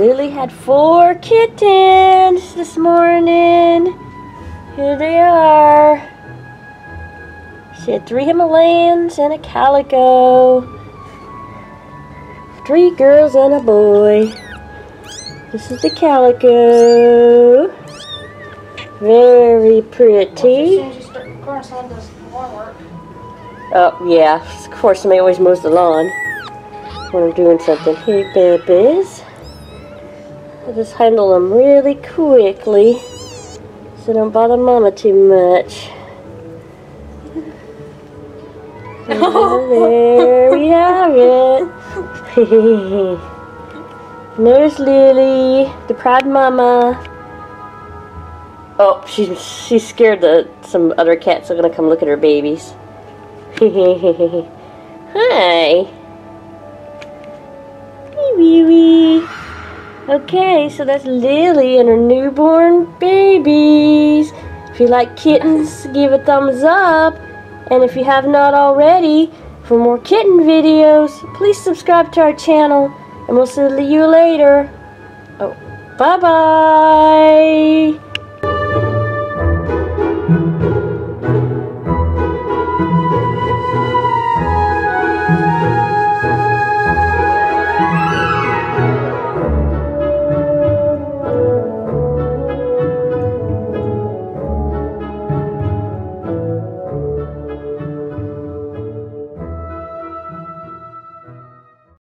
Lily had four kittens this morning. Here they are. She had three Himalayans and a calico. Three girls and a boy. This is the calico. Very pretty. Oh, yeah. Of course, somebody always mows the lawn when I'm doing something. Hey, babies. I just handle them really quickly so don't bother Mama too much. there we have it. There's Lily, the proud mama. Oh, she's she's scared that some other cats are gonna come look at her babies. Hi. Hey, wee wee. Okay, so that's Lily and her newborn babies. If you like kittens, give a thumbs up. And if you have not already, for more kitten videos, please subscribe to our channel. And we'll see you later. Oh, bye-bye.